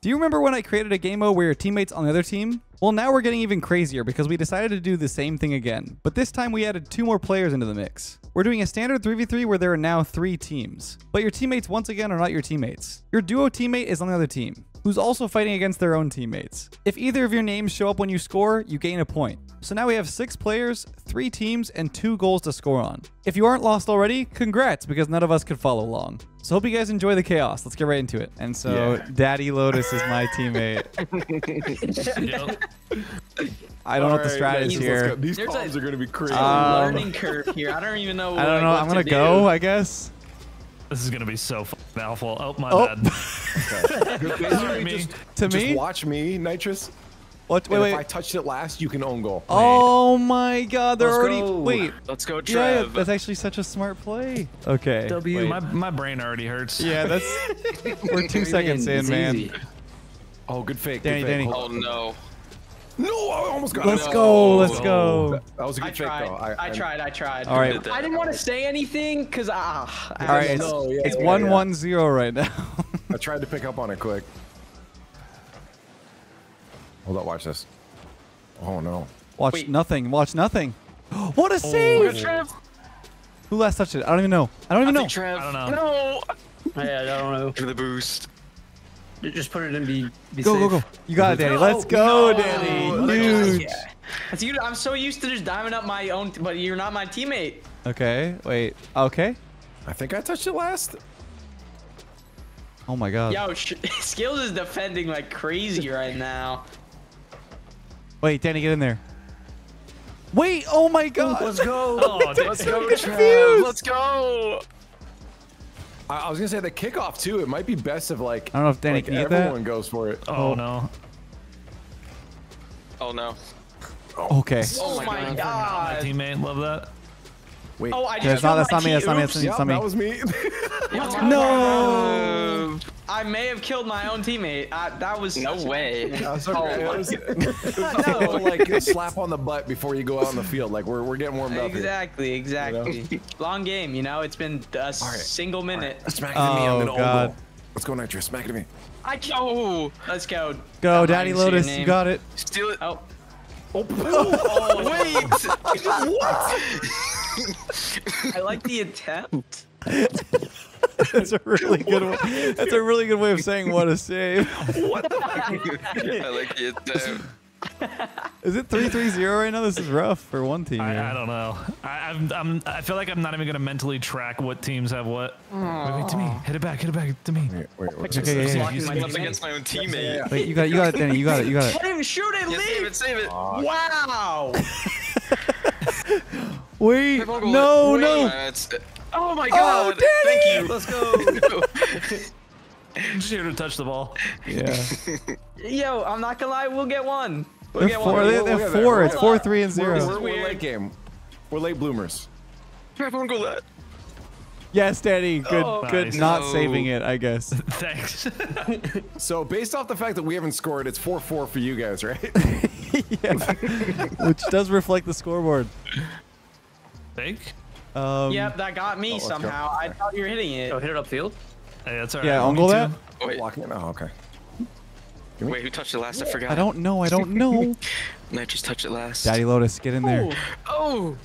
Do you remember when I created a game mode where your teammates on the other team? Well, now we're getting even crazier because we decided to do the same thing again, but this time we added two more players into the mix. We're doing a standard 3v3 where there are now three teams, but your teammates once again are not your teammates. Your duo teammate is on the other team, who's also fighting against their own teammates. If either of your names show up when you score, you gain a point. So now we have six players, three teams, and two goals to score on. If you aren't lost already, congrats, because none of us could follow along. So hope you guys enjoy the chaos. Let's get right into it. And so Yeah. Daddy Lotus is my teammate. Yep. I don't know what the Alright, strat is here. These There's columns a- are gonna be crazy. Um, learning curve here. I don't even know. I don't know. I'm gonna go. I guess. This is gonna be so f***ing awful. Oh my Oh. bad. Basically, Sorry, me. just, To just me? watch me, Nitrous. What? Wait, and wait. If I touched it last, you can own goal. Oh my God! They're Let's already. go. Wait. Let's go, Yeah, Trev. that's actually such a smart play. Okay. W. wait. My, my brain already hurts. Yeah, that's. We're two seconds in, man. easy. Oh, good fake. Danny, good fake. Danny. Oh no. On. No, I almost got it. Let's it. go. Let's No. go. That was a good fake, tried. though. I, tried. I tried. All right. I didn't want to say anything because ah. I All right. don't It's, know. yeah, it's yeah, one yeah. one zero right now. I tried to pick up on it quick. Hold up, watch this. Oh no. Watch Wait. nothing. Watch nothing. What a save! Trev. Who last touched it? I don't even know. I don't even know. Trev. I don't know. No. Yeah, I don't know. Give the boost. Just put it in. Be, be Go, safe. go, go. You got it, Danny. No, Let's go, no. Danny. Huge. Yeah. That's you. I'm so used to just diving up my own, but you're not my teammate. Okay. Wait. Okay. I think I touched it last. Oh my God. Yo, sh- Skills is defending like crazy right now. Wait, Danny, get in there. Wait. Oh my God. Let's go. Oh. Let's go, confused. Trev. Let's go. I, I was gonna say the kickoff too. It might be best if like I don't know if Danny like, can get that. everyone goes for it. Oh no. Oh no. Okay. Oh, oh my God. My teammate, love that. Wait. Oh, I Yeah, just that's not. killed That's not me. That's not me. my That's team- me. yeah, not me. that was me. No. I may have killed my own teammate. I, that was No such a- way. That okay. Oh, It was, it was a little, like a slap on the butt before you go out in the field. Like we're, we're getting warmed up. here. Exactly, exactly. Long game, you know. It's been a single minute. Smack it to me. I'm Oh, gonna own God. goal. Let's go, Nitro. Smack it to me. I Oh. Let's go. Go, I'm Daddy Lotus. You got it. Steal it. Oh, Oh, wait. What? I like the attempt. That's a really good. Way. That's a really good way of saying what a save. I like it. Uh, Is it three three zero right now? This is rough for one team. I, I don't know. I, I'm, I'm, I feel like I'm not even gonna mentally track what teams have what. Wait, wait, to me. Hit it back. Hit it back to me. Wait, wait, wait. Okay, yeah, yeah. Blocking my I'm up teammate. against my own teammate. Wait, you got it. You got it, Danny. You got it. You got it. Let him shoot it, Yeah, save it, save it. Wow. Wait. No, with- no. It's- oh my oh, god. Thank you. Let's go. I'm just here to touch the ball. Yeah. Yo, I'm not gonna lie. We'll get one. We'll They're get four. one. They're, We'll they're get there. four. It's four, three, and We're, zero. we're, we're late game. We're late bloomers. Trev, don't go that. Yes, Danny. Good. Oh. good. Nice. Not No. saving it. I guess. Thanks. So based off the fact that we haven't scored, it's 4-4 for you guys, right? yeah. Which does reflect the scoreboard. Fake. Um, yep, that got me oh, somehow. Go. I thought you were hitting it. Oh, hit it upfield? Hey, that's all right. Yeah, angle that? Oh, blocking it. Oh, okay. Wait, who touched it last? I forgot. I don't know. I don't know. I just touched it last. Daddy Lotus, get in there. Oh.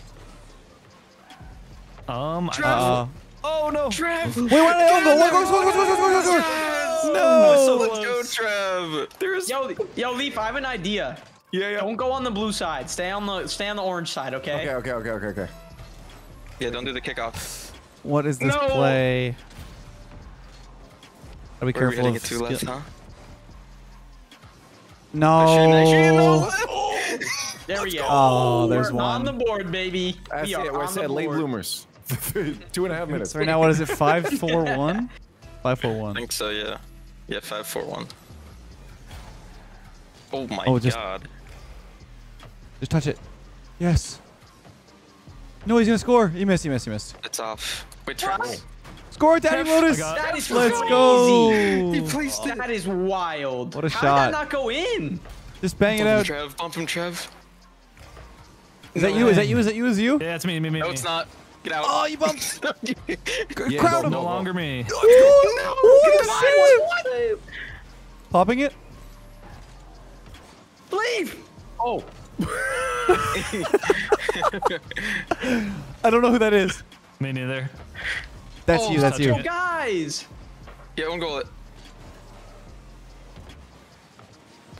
oh. Um. Travel. Uh, oh no. Trev. Wait, wait, Uncle. Look, look, look, look, look, look, look. No. So let's go, Trev. There's. Yo, yo, Leaf. I have an idea. Yeah, yeah. Don't go on the blue side. Stay on the stay on the orange side. Okay. Okay. Okay. Okay. Okay. Okay yeah. Don't do the kickoff. What is this No. play? Gotta be Where are we careful heading of it to skill- left, huh? No. There we go. Oh, there's We're on the board, baby. That's we are it. We're on the said late bloomers. Two and a half minutes. So right now, what is it? Five, four, one. Five, four, I think so. Yeah. Yeah. Five, four, one. Oh my Oh, just- god. Just touch it. Yes. No, he's gonna score. He missed. He missed. He missed. It's off. Wait, Trev. Score, Daddy Lotus. got- That is Let's crazy. go. placed That is wild. What a How shot. did that not go in? Just bang it Bump him, out. Trev. Bump him, Trev. Is that you? Is that you? Is that you? Is you? Yeah, it's me. Me. Me. No, me. it's not. Get out. Oh, you bumped. Yeah, Crowd him. No go, go. longer me. What a save! Popping it. Leave. Oh, I don't know who that is. Me neither. That's Oh, you. That's you. it. Guys. Yeah, one goal it.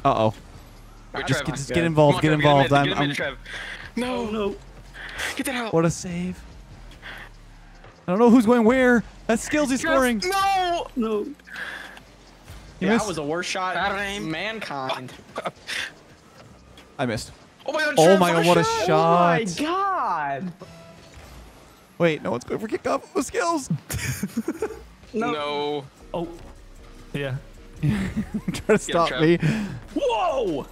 Uh oh. Wait, Just get, just get involved. Come Get Trev, involved. Get I'm, him in, I'm, in, Trev. No, no. Get that out. what a save. I don't know who's going where. That's skills he's scoring. No. No. Yeah, that was the worst shot Bad in mankind. I missed. Oh my god, Oh my god, what a shot! Oh my god. Wait, no one's going for kickoff with skills. No. Oh. Yeah. Try to stop Trev. me. Whoa.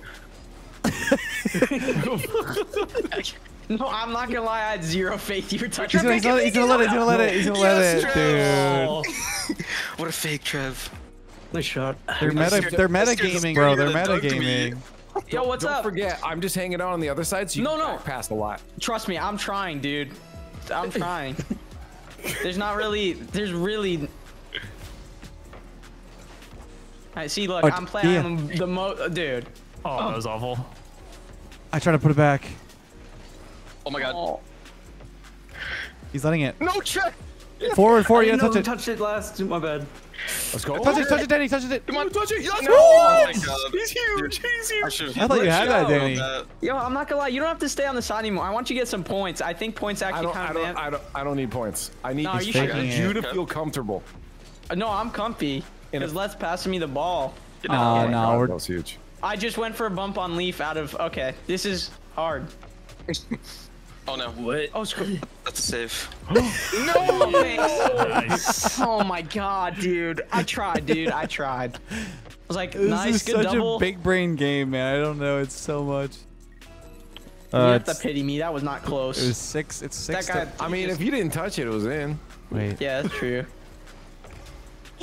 no, I'm not gonna lie. I had zero faith. You were touching. He's gonna, he's gonna, he's gonna let it. He's gonna let it. He's gonna Yes, let Trev. it, dude. What a fake, Trev. Nice shot. They're meta. They're I'm scared the metagaming, bro. They're spirit of the dog to me. metagaming. Yo, what's don't up? forget, I'm just hanging out on the other side, so you No, can no. back pass a lot. Trust me, I'm trying, dude. I'm trying. there's not really. There's really. I see. Look, Oh, I'm playing yeah. the mo. Dude. Oh, that was awful. I try to put it back. Oh my god. Oh. He's letting it. No, check. Forward, forward. You I gotta didn't touch it. who touched it last. My bad. Let's go. Touch it. Touch it, Danny. Touch it. Come on, touch it. Let's No. go. Oh my god. He's huge. He's huge. should I thought you had that, Danny. Yo, I'm not gonna lie. You don't have to stay on the side anymore. I want you to get some points. I think points actually don't, kind I of. don't, I don't, I don't need points. I need, No, I you should. need you to feel comfortable. Uh, no, I'm comfy. Because let's pass me the ball. No, Oh my no, God, that was huge. I just went for a bump on Leaf out of. Okay, this is hard. Oh no. What? Oh, sc- That's a save. no! Nice. Oh my god, dude. I tried, dude. I tried. I was like, This nice, is good such double. a big brain game, man. I don't know. It's so much. you Uh, have to pity me. That was not close. it was six. It's six. that guy. I mean, if you didn't touch it, it was in. wait. Yeah, that's true.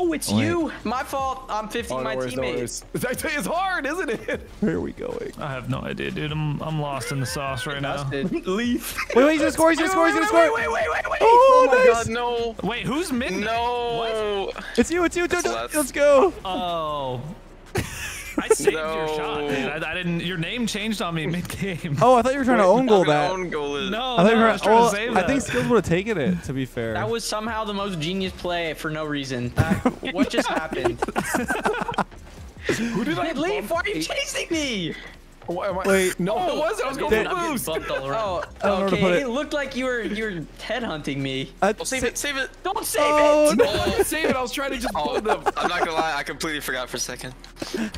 Oh, it's Wait. you. My fault. I'm 50 Oh, my no worries, no worries. I tell you, it's hard, isn't it? Where are we going? I have no idea, dude. I'm I'm lost in the sauce right now. Leaf. Wait, wait. He's gonna score. He's gonna score. He's gonna score. Wait, wait, wait, wait. Oh, Oh my nice. god, no. Wait, who's mid? No. It's you. It's you. Don't, don't, let's go. Oh. I saved your shot, dude. I, I didn't. Your name changed on me mid game. Oh, I thought you were trying to own goal I'm gonna that. Own goal it. no, I thought you no, were I was trying well, to save I think Skills would have taken it. To be fair. That was somehow the most genius play for no reason. That- what just happened? Who did I leave? why are you chasing me? Why am I- Wait. No, it wasn't. I was going Did- for the boost. bumped all around. Oh, don't know where to okay. put It. it. looked like you were you were headhunting me. I, Oh, save it, save it. Don't save Oh, it. no. I didn't save it. I was trying to just Oh, them. I'm not gonna lie, I completely forgot for a second.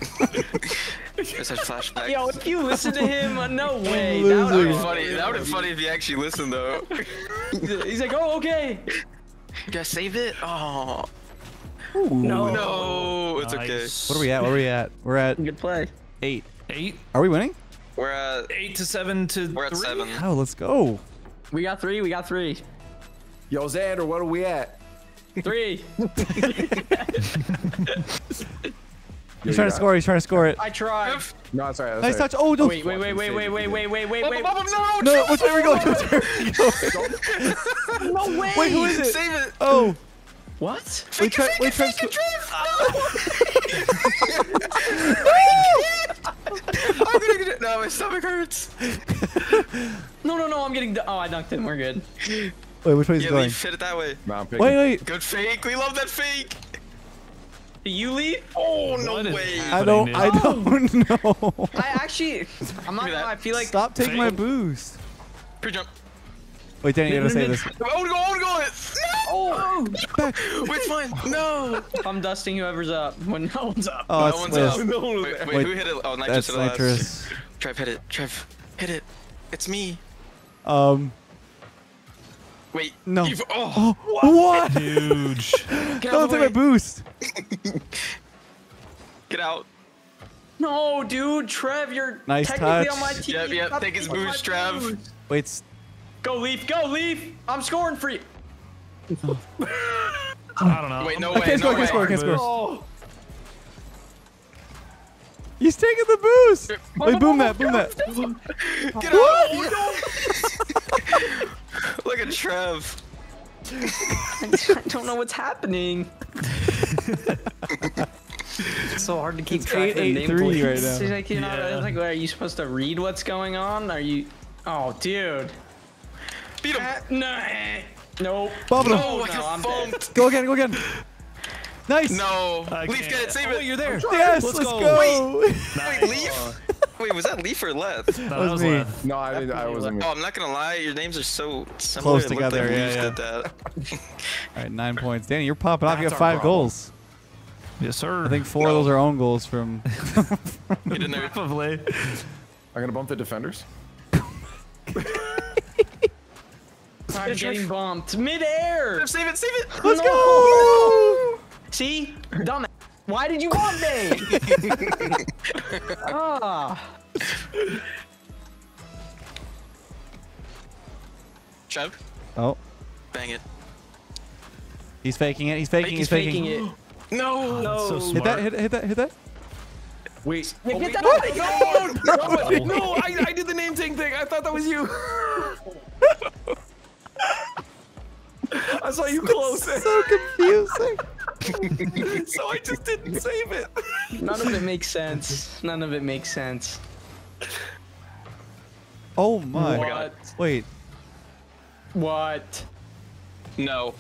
It's a flashback. Yo, if you listen to him, uh, no way. that would be That funny. That would be funny if you actually listened though. He's like, oh, okay. You guys save it? Oh No. no, it's okay. What are we at? What are we at? We're at Good play. eight. Eight, Are we winning? We're at eight to seven to we're at three? seven. Oh, let's go. We got three. We got three. Yo, Xander, what are we at? Three. He's trying to score. He's trying to score it. I tried. No, that's all right. Nice touch. Oh, no. Wait, wait, wait, wait, wait, wait, wait, wait, wait, wait. No, No, which way we going? Which way are we going? No way. Wait, who is it? Save it. Oh, What? wait, try, wait, try. I'm gonna get it. No, my stomach hurts. No, no, no. I'm getting. Oh, I dunked it. We're good. Wait, which way is Yeah, going? leave. Hit it that way. No, I'm picking. Wait, wait. Good fake. We love that fake. Do you leave? Oh no What is way. I don't. I don't know. I actually. I'm not. Look at Gonna, that. I feel like. Stop taking my boost. Pre-jump. Wait, Danny, you gotta say this. Oh, go, oh, go. Oh. No. Wait, fine. No. I'm dusting whoever's up when no one's up. Oh, no it's one's Liz. up. No one was Wait, wait, Wait, who hit it? Oh, nitrous That's hit it last. nitrous. Trev, hit it. Trev, hit it. It's me. Um. Wait. No. You've- oh, What? Huge. get out Don't of take my boost. Get out. No, dude, Trev, you're Nice technically touch. on my team. Yep, yep, take his boost, Trev. boost. Wait. S- Go, Leaf. Go, Leaf. I'm scoring for you. I don't know. Wait, no I way. can't no score. I can't way. score. I can't score. Oh, He's taking the boost. Wait, boom that. Boom that. Get out. Look at Trev. I don't know what's happening. It's so hard to keep It's track of the 8-8-3 nameplates. right now. It's like, you're not, Yeah. it's like, are you supposed to read what's going on? Are you? Oh, dude. Beat him. Uh, no. eh. Nope. Bubble. No, no, I got I'm dead. bumped. Go again, go again. Nice. No. I Leaf, can't. get it. Save oh, it. you're there. Yes, Let's let's, go. go. Wait, Leaf? Wait, was that Leaf or Leth? No, That that was was me. left. No, I didn't. I wasn't. Oh, I'm not gonna lie. Your names are so similar. Close together, Like yeah, yeah. did that. All right, nine points. Danny, you're popping off. You That's got five problem. goals. Yes, sir. I think four of those are own goals from. Get in there. probably. I'm gonna bump the defenders. I'm getting bumped midair. Save it. Save it. Let's No. go. See, dumb. Why did you bump me? ah. Trev, Oh, bang it. he's faking it. He's faking. He's He's faking. faking it. No. No. So Hit that. Hit, hit that. Hit that. Wait. Yeah, oh, get wait, that no, out of no, no, I, I did the name thing thing. I thought that was you. I saw you close it, So confusing. so I just didn't save it. None of it makes sense. None of it makes sense. Oh my. What? Wait. What? No.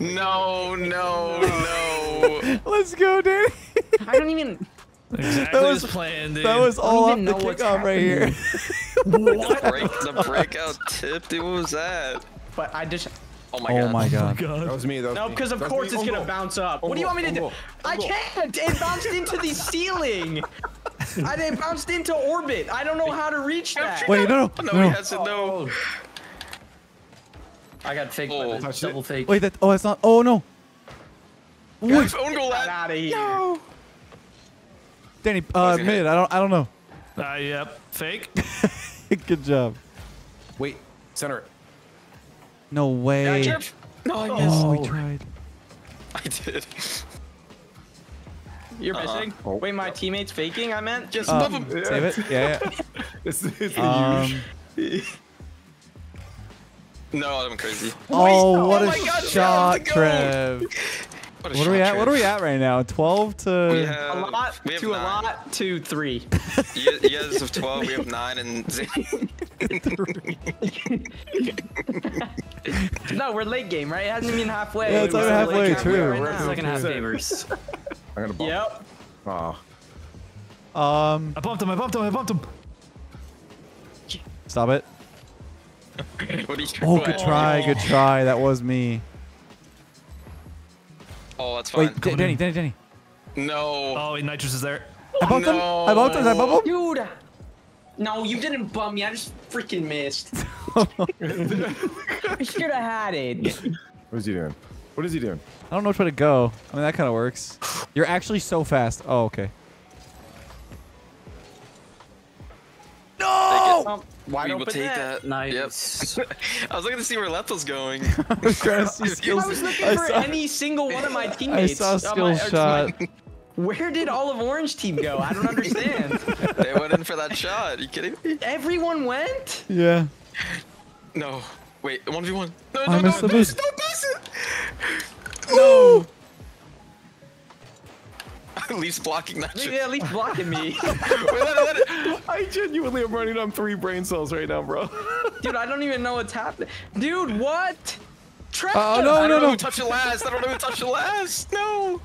No. No. No. Let's go, Danny. I don't even. Exactly That was- planned, dude. That was all off even the know what's kickoff right here. the, break, the breakout tip, dude. What was that? But I just. Oh my god. Oh god. my god. That was me. That was No, because of That was course me. it's Own gonna goal. bounce up. Own What do you want me to own do? goal, I own can't. It bounced into the ceiling. I it bounced into orbit. I don't know how to reach that. Wait, no, no, No, no. he has it. No. I got fake. Oh. by the it. double fake. Wait, that. Oh, that's not. Oh no. Leaf, own goal Get out of here. Danny, uh, Okay. mid. I don't. I don't know. Uh, yep. Fake. Good job. Wait, center it. No way. Trev. No, I missed. Oh, we tried. I did. You're Uh-uh. missing. Oh. Wait, my teammate's faking. I meant. Just Uh, above him. Save it. Yeah. This is the Um. No, I'm crazy. Oh, what Oh a my God, shot. Trev. What, What are we shot, at? What are we at right now? 12 to. We have, A lot we have to a lot to three. You, you guys have 12, we have 9, and Zane. No, we're late game, right? It hasn't even halfway. Yeah, it's We're late halfway, game true. right We're now. second half gamers. I'm gonna bump. Yep. Oh. Um. I bumped him. I bumped him. I bumped him. Stop it. what are you Oh, what? good try. Good try. That was me. Oh, that's fine. Wait, Danny, Danny, Danny. No. Oh, nitrous is there. I bumped him. I bumped him. I bumped him. Dude. No, you didn't bum me. I just freaking missed. I should have had it. What is he doing? What is he doing? I don't know which way to go. I mean, that kind of works. You're actually so fast. Oh, okay. Take it. Um, wide we will take net. that. Nice. Yep. I was looking to see where Leth was going. I was trying to see skills. I was looking I for saw- any single one of my teammates. I saw a skill my- shot. my- where did all of Orange team go? I don't understand. they went in for that shot. Are you kidding me? Everyone went? Yeah. No. Wait, 1v1. No, I no, no, missed the don't, boost. don't pass it. No. Leaf's blocking that shit. at least blocking me. Wait, let it, let it. I genuinely am running on three brain cells right now, bro. Dude, I don't even know what's happening. Dude, what? Uh, Trev! Oh, no, I no, don't know no. who touched it last. I don't know who touched it last. No.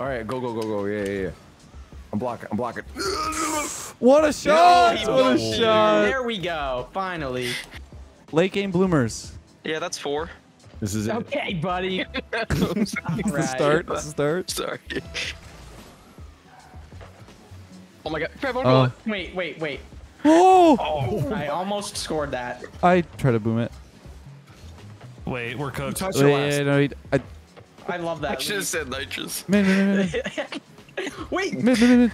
All right, go, go, go, go. Yeah, yeah, yeah. I'm blocking. I'm blocking. What a shot. he what a shot. There we go. Finally. Late game bloomers. Yeah, that's four. This is it. Okay, buddy. This is the start. This is the start. Sorry. Oh my god. Grab on Oh. Wait, wait, wait. Oh! I almost scored that. I try to boom it. Wait, we're cooked. Touch Yeah, the yeah, last. no, he- I, I love that. I should have said nitrous. mid, mid, mid, mid, Wait, mid, mid, mid, mid.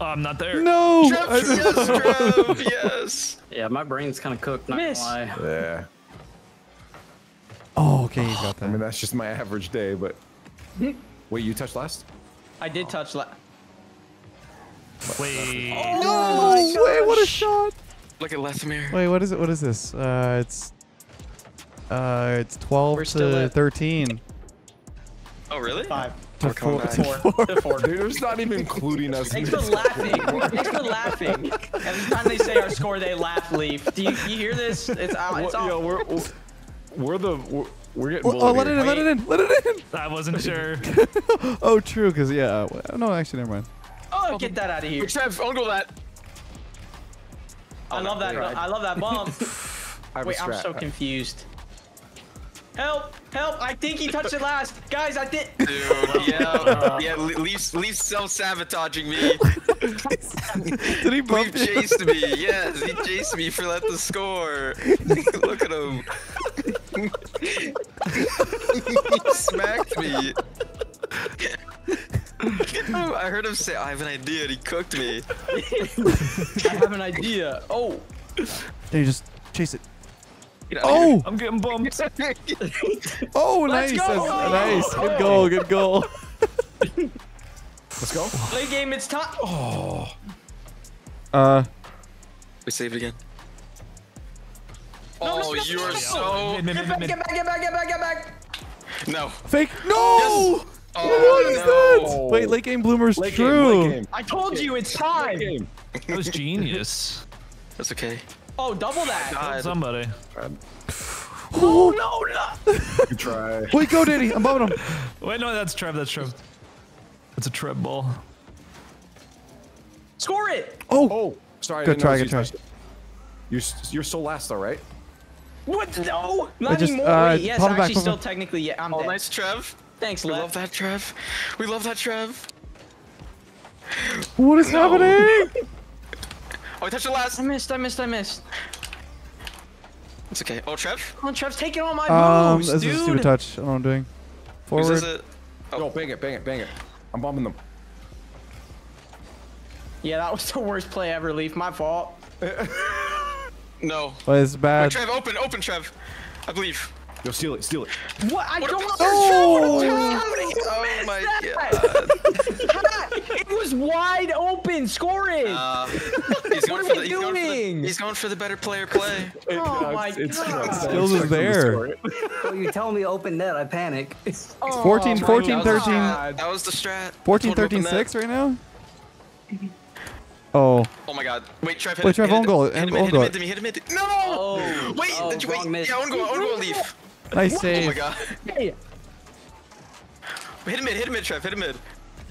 Oh, I'm not there. No! Trev, yes, Trev, yes. Yeah, my brain's kind of cooked. Not Miss. gonna lie. Yeah. Oh, okay, he's got I mean, that's just my average day, but. Wait, you touched last? I did touch last. Wait. No way! What a shot! Look at Lethamyr. Wait, what is it? What is this? Uh, it's uh, it's 12 We're still to at- 13. Oh, really? five. To coming four. to four. The four. Dude, there's not even including us. Thanks for laughing. Thanks for laughing. Every time they say our score, they laugh. Leaf. Do you, you hear this? It's out. It's What, yo, we're, we're the we're, we're getting Oh, oh bullied let it here. in, let it in, let it in. I wasn't sure. Oh, true, because, yeah. Uh, well, No, actually, never mind. Oh, get that out of here. Trev, uncle that. I love that. I love that bomb. I Wait, I'm so confused. Help! Help! I think he touched it last. Guys, I did. Dude, yeah, yeah. Leaf's Leaf's self-sabotaging me. Did he bump Leaf you? chased me. Yes, he chased me for that the score. Look at him. he smacked me. I heard him say, "I have an idea," and he cooked me. I have an idea. Oh, Then you just chase it. Oh! I'm getting bumped. Oh, Let's nice. go! That's, nice. Good goal, good goal. Let's go. play game. It's time. Oh, Uh, We save it again. No, no, Oh, no, you are so Mid, mid, get mid, back! mid, Get back! Get back! Get back! Get back! no. fake. No! Oh, What is no. that? Wait, late game bloomers Late true. late game. I told you it's time. That was genius. That's okay. Oh, double that. God. Somebody. Oh no, no. Good try. Wait, go, Danny. I'm bumping him. Wait, no, that's Trev. That's Trev. It's a Trev ball. Score it. Oh, Oh, sorry. Good try, good try. you touched it. You're s- you're still last though, right? What? No, not just, anymore. uh, Wait, yes, pop it back, actually, still back. technically, yeah. I'm Oh, dead. nice, Trev. Thanks, We Lev. love that, Trev. We love that, Trev. what is No. happening? Oh, I touched the last. I missed. I missed. I missed. It's okay. Oh, Trev. Come on, Trev, take it on my Um, moves, this dude. is a stupid touch. I don't know what I'm doing. Whose Forward. is it? No, bang it, bang it, bang it. I'm bombing them. Yeah, that was the worst play ever, Leaf. My fault. No. But it's Wait, bad. Trev, open, open, Trev. I believe. Yo, steal it, steal it. What? I What don't about- Oh! Oh my god. god. it was wide open. Score it. Uh, he's going What for are the, we he's going the, doing? he's going for the better player play. Oh my God. Skills is there. Oh, you tell me open net, I panic. Oh, 14, 14, That was the 13. strat. That was the strat. 14, I told him 13, 6 right now? Oh. Oh my god. Wait, Trev. Hit Wait, Trev, own goal, Hit own him, hit him, hit him, hit him, hit him. No! Oh, Wait, oh, did you wait? miss. Yeah, own goal, own goal, leave. Nice save. Oh my god. Hey, Hit him mid, hit him mid, Trev, hit him mid.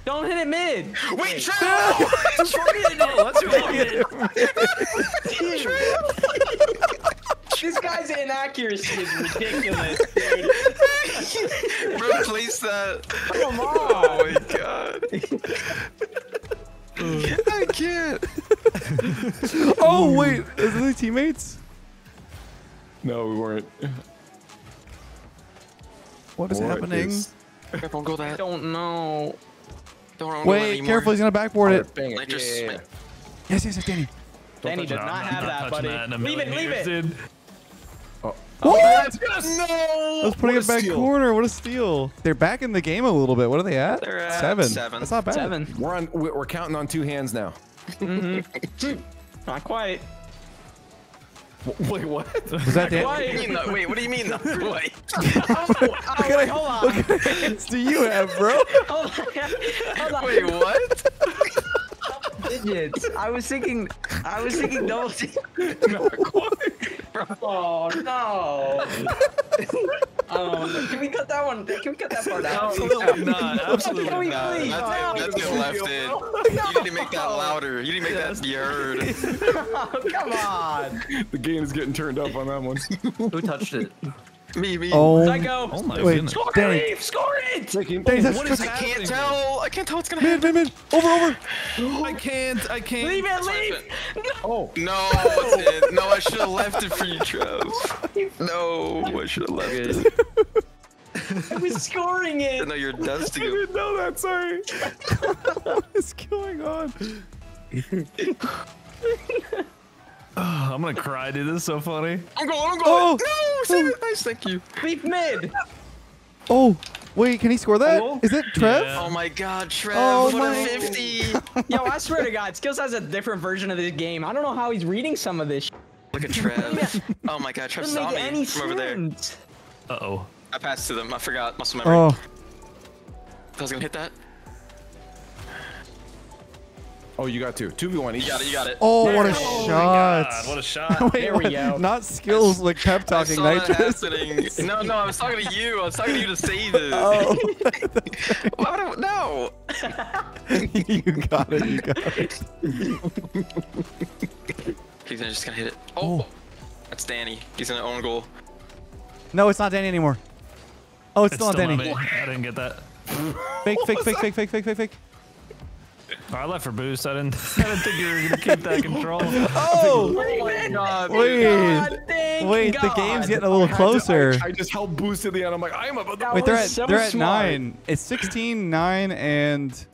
Don't hit it mid. Wait, Trev! Let's go. This guy's inaccuracy is ridiculous, dude. Replace that. Uh, Come on. Oh my god. I can't. Oh, wait. Is it the teammates? No, we weren't. What is What happening? is- don't go that. Don't know. Don't own goal Wait, anymore. careful. He's going to backboard it. Bang it. Nitrous Yeah, yeah, Yes, yes, yes, Danny. Danny does not have that, buddy. that leave it, leave years, oh. it. dude. What? No! I was putting it back steal. corner. What a steal. They're back in the game a little bit. What are they at? They're at seven. seven. That's not bad. Seven. We're on. we- We're counting on two hands now. Not quite. Wait, what? Was that Dan? What do you mean, though? Wait, what do you mean? though? Wait. Oh, oh, wait, hold on. What kind of hands do you have, bro? Hold on. Hold on. Wait, what? Digits. I was thinking, I was thinking double team. Oh no. oh, no. Um, can we cut that one? Can we cut that part out? Absolutely not. Can Absolutely we not. please? That's, that's getting left in. You need to make that louder. You need to make that be heard. Oh, come on. The game is getting turned up on that one. Who touched it? Me, me. Oh, Let go. Oh my Wait, goodness. Score Danny. it, Leaf. Score it. Taking. Danny, that's What is I can't tell. I can't tell what's gonna mid, happen. mid, mid. Over, over. I can't. I can't. Leave it, That's what I leave. Oh, No, it's no, I should have left it for you, Trev. No, I should have left it. I was scoring it. No, you're dusting I didn't know that. Sorry. what is going on? I'm gonna cry, dude. This is so funny. I'm going, I'm Oh. going. No, save it. Nice, thank you. Leaf mid. Oh, wait. Can he score that? Hello? Is it Trev? Yeah. Oh my god, Trev, Oh what my- a 50. Yo, I swear to God, Skills has a different version of this game. I don't know how he's reading some of this. Sh- Look at Trev. Oh my god, Trev doesn't saw make any me from over there. Uh oh. I passed to them. I forgot muscle memory. Oh. I was gonna hit that. Oh, you got two. Two v one. You got it. You got it. Oh, what a Oh shot. God, what a shot. Wait, There we go. Not skills like pep I talking saw that nitrous. happening. No, no, I was talking to you. I was talking to you to save this. Oh, Why would I? No. you got it. You got it. He's just gonna hit it. Oh, oh, that's Danny. He's gonna own goal. No, it's not Danny anymore. Oh, it's, It's still not still not Danny. me. I didn't get that. Fake, fake, fake, fake, fake, fake, fake, fake. Oh, I left for boost. I didn't. I didn't think you were gonna keep that control. Oh, my God. wait, God, thank wait. The game's getting a little closer. I, just held boost to the end. I'm like, I am about to. Wait, they're at so they're at smart. nine. It's 16, 9, and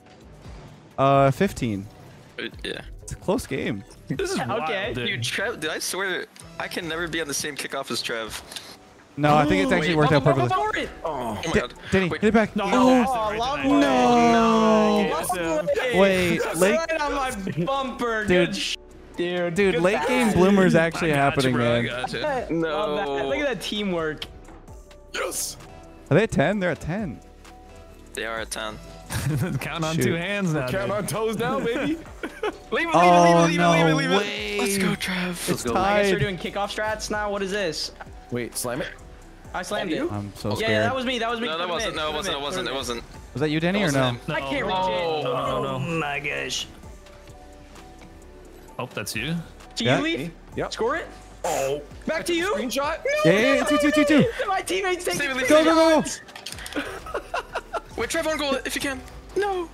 uh 15. Uh, Yeah. It's a close game. This is wild, Okay. dude. Dude, Trev, did I swear I can never be on the same kickoff as Trev? No, I think it's oh, actually worked out perfectly. For it. Oh my Da- god. Danny, Wait, hit it back. No, Oh, oh, lovely. no. Wait, late, Right on my bumper. Dude. Dude. dude, late pass. game bloomers actually I got you, happening, bro, man. got you. Love. No. Look at that teamwork. Yes. Are they at 10? They're at 10. They are at 10. Counting on Shoot. two hands now. Count dude. on toes now, baby. Leave it, leave Oh, it, leave it, no leave it, leave it, way. Let's go, Trev. It's I guess we're doing kickoff strats now. What is this? Wait, slam it. I slammed it. I'm so Yeah, scared. yeah, that was me. That was me. No, that wasn't. No, it wasn't. It wasn't. It wasn't. Was that you, Danny, That or no? wasn't. I can't reach Oh, it. no, no, no, no. my gosh. Oh, that's you. Do Yeah. you leave? Yep. Score it. Oh. Back to you. Screenshot. Yeah, yeah, yeah, two, two, two, two. My teammates take Save it, it. Go, go, go. Wait, Trev on goal if you can. No.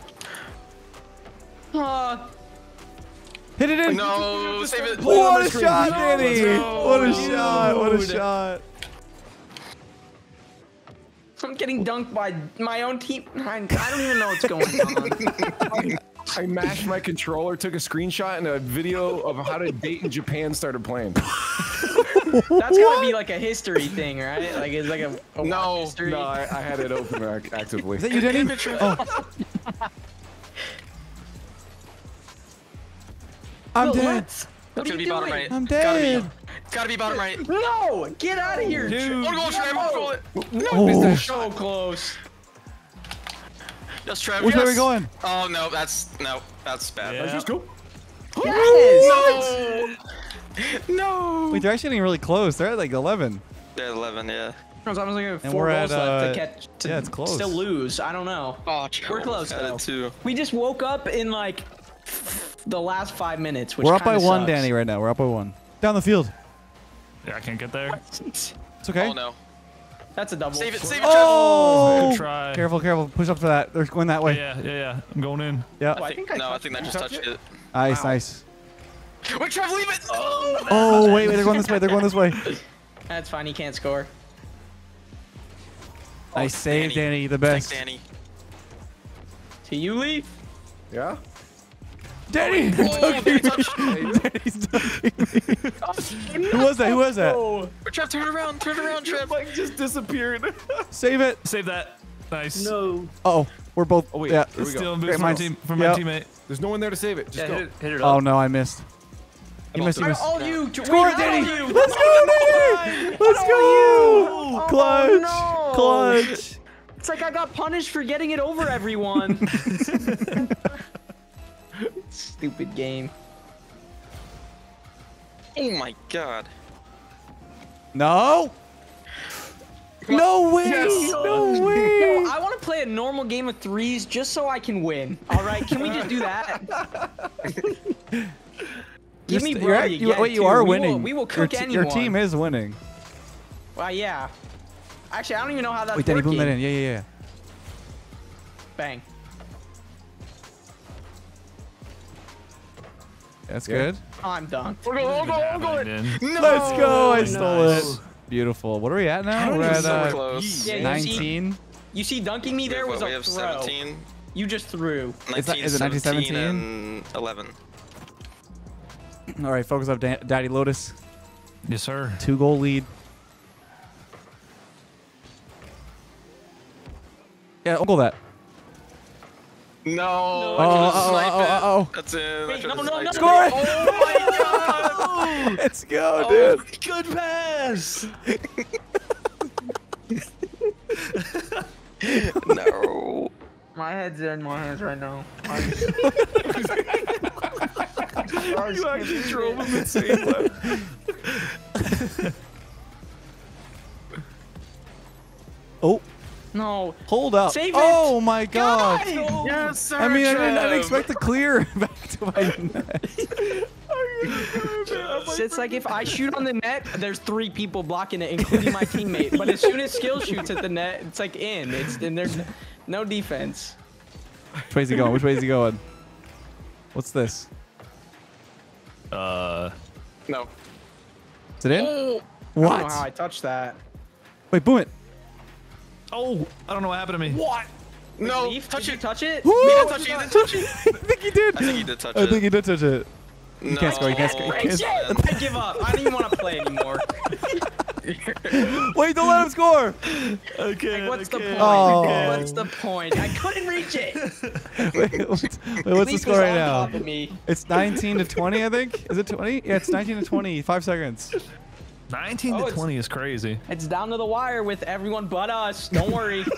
Uh, Hit it in. No, save it. What a shot, Danny. What a shot. What a shot. I'm getting dunked by my own team. I, I don't even know what's going on. I mashed my controller, took a screenshot, and a video of how to date in Japan started playing. That's gotta be like a history thing, right? Like it's like a, a No, watch history. No, I, I had it open actively. Is that you, Danny? Oh. I'm Well, dead. let's- What That's are gonna you be doing? right. I'm Gotta dead. Be. Gotta be bottom right. No, get out of here, Dude. One goal, Trev. One goal. Oh, So close. Yes, Trev. which way are we going? Oh no, that's no, that's bad. Yeah. Let's just go. Yes. No. No. Wait, they're actually getting really close. They're at like 11. They're 11, yeah. I was looking at And four we're goals at, left uh, to catch. To yeah, it's close. Still lose. I don't know. Oh, We're close, Had though. too. We just woke up in like the last five minutes. Which We're up by kinda one. Danny, right now. We're up by one. Down the field. Yeah, I can't get there. It's okay. Oh no. That's a double. Save it, save it, Trev. Oh! Good try. Careful, careful. Push up for that. They're going that way. Yeah, yeah, yeah. I'm going in. Yeah. Oh, I think I no, I touched think that just touched it. Nice, nice. Wait, Trev, leave it. Oh. Oh, oh wait, wait. They're going this way. They're going this way. That's fine. He can't score. Nice oh, save, Danny. The best. Thanks, best. Danny. To you leave. Yeah. Danny! Oh, Danny touched. Danny's dunking me. Who was that? Who was that? Oh. Wait, Trev, turn around, turn around, Trev. Like just disappeared. Save it. Save that. Nice. No. Oh, we're both. Oh, wait. Yeah. Here we go. Stealing Okay, boost from my mine's- team from my teammate. There's no one there to save it. Just go. hit it Oh no, I missed. You missed. You missed. All you. Score wait, Danny! you. Let's go, Danny! Let's go! Clutch! Oh, no. Clutch! It's like I got punished for getting it over everyone. Stupid game. Oh my god. No! No way! No way! I want to play a normal game of threes just so I can win. All right, can we just do that? Give me You're- bro you're at- you you- wait, you too. are We will- winning. we will Your cook t- anyone. Your team is winning. Well, yeah. Actually, I don't even know how that's Wait, Danny, boom working. that in. Yeah, yeah, yeah. Bang. That's Yeah. good. I'm done. We're going, we're going, we're going. No. Let's go! I stole Nice. it. Beautiful. What are we at now? We're We're at so uh, close. Yeah, you see- 19. You see, dunking me there was what, a we have throw. 17, You just threw. 19, Is that- is it 17, 1917? 11. All right, focus up, Da- Daddy Lotus. Yes, sir. Two goal lead. Yeah, I'll go that. No. Oh, I oh, should've oh, sniped oh, it. oh, oh. That's in. Wait, no, no, no, it. Score it! Oh my god! Let's go, Oh, dude. good pass. no. My head's in my hands right now. I You actually drove him insane left. Oh, No. hold up. Save it. Oh my god. Yes, sir. I mean, I didn't, I didn't expect the clear back to my net. So it's like if I shoot on the net, there's three people blocking it, including my teammate. But as soon as Skill shoots at the net, it's like in. It's and there's no, no defense. Which way is he going? Which way is he going? What's this? Uh, No. Is it in? I don't know how I touched that. Wait, boom it. Oh, I don't know what happened to me. What? No. Leaf, touch did it. touch it? Woo! He didn't touch it. He didn't touch it. I think he did. I think he did touch I it. think he did touch it. no. can't score, you can't score, you can't- shit! I give up. I don't even want to play anymore. Wait, don't let him score. Okay. Like, what's the point? Oh. What's the point? I couldn't reach it. Wait, what's, wait, what's the score right now? me. It's 19 to 20, I think. Is it 20? Yeah, it's 19 to 20. Five seconds. 19 Oh, to 20 is crazy. It's down to the wire with everyone but us. Don't worry.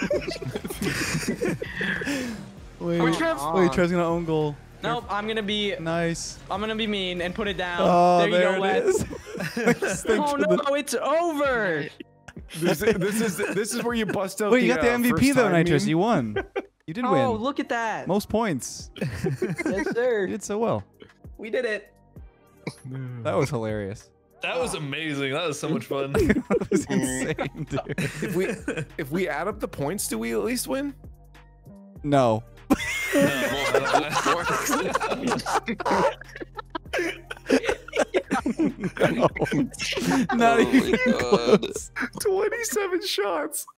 Wait, Wait, Trev, Trev. wait, Trev's gonna own goal. nope, I'm gonna be Nice. I'm gonna be mean and put it down. Oh, there you go, it Wes. is. Just think Oh no, the- it's over. This, this is this is where you bust out. Wait, you got the uh, MVP first though, time Nitrous. meme. You won. You did Oh, win. Oh, look at that. Most points. yes, sir. You did so well. We did it. That was hilarious. That was amazing. That was so much fun. that was mm. insane, dude. If we if we add up the points, do we at least win? No. no. Not Oh even close. Twenty-seven shots.